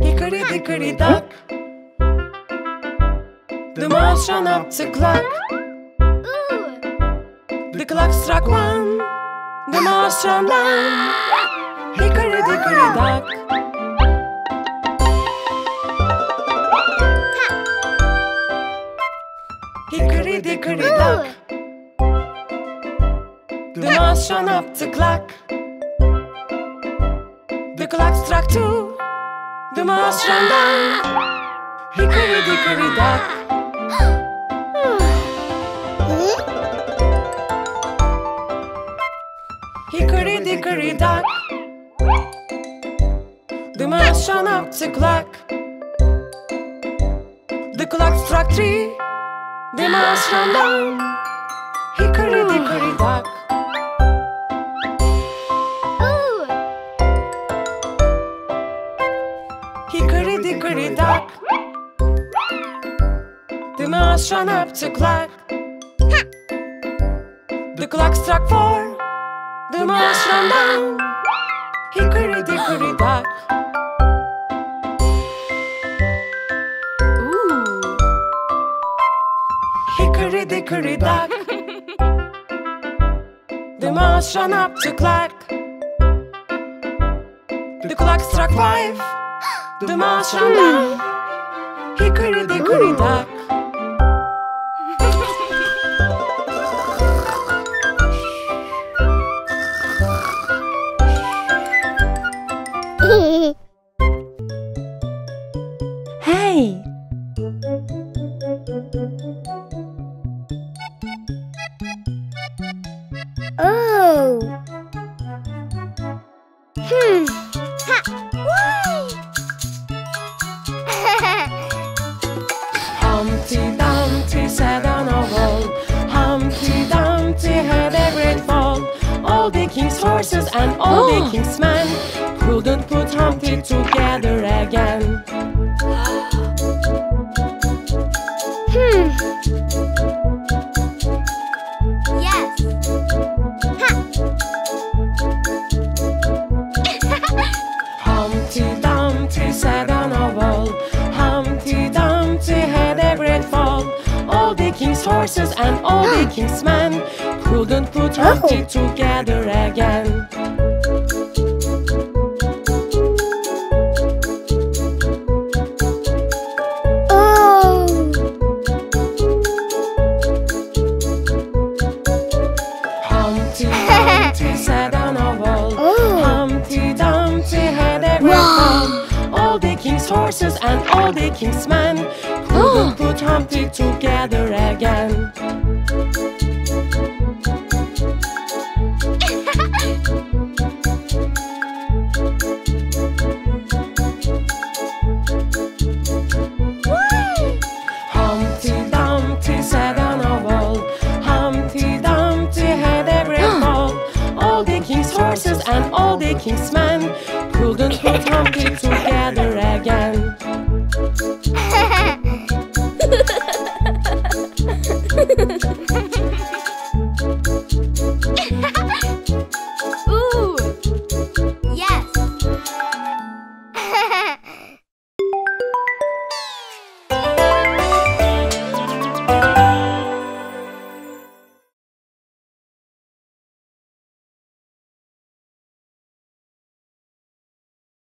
Hickory dickory dock. The mouse ran the clock. The clock struck one. The. Hickory dickory dock. The mouse ran up the clock. The clock struck two. The mouse ran down. Hickory dickory dock. Hickory dickory dock. The mouse ran up the clock. The clock struck three. The ran down. Hickory dickory dock. Hickory dickory dock. The mouse ran up the clock. The clock struck four. The mouse ran down. Hickory dickory dock. Hickory dickory dock. The mouse ran up the clock. The clock struck five. The mouse ran down. Hickory dickory dock. Hey! and all the king's men couldn't put Humpty together again. Hmm. Humpty Dumpty sat on a wall. Humpty Dumpty had a great fall. All the king's horses and all the king's men couldn't put Humpty together and all the oh. king's men couldn't put Humpty together again. Humpty Dumpty sat on a wall. Humpty Dumpty had a great fall. All the king's horses and all the king's men ハハハハ!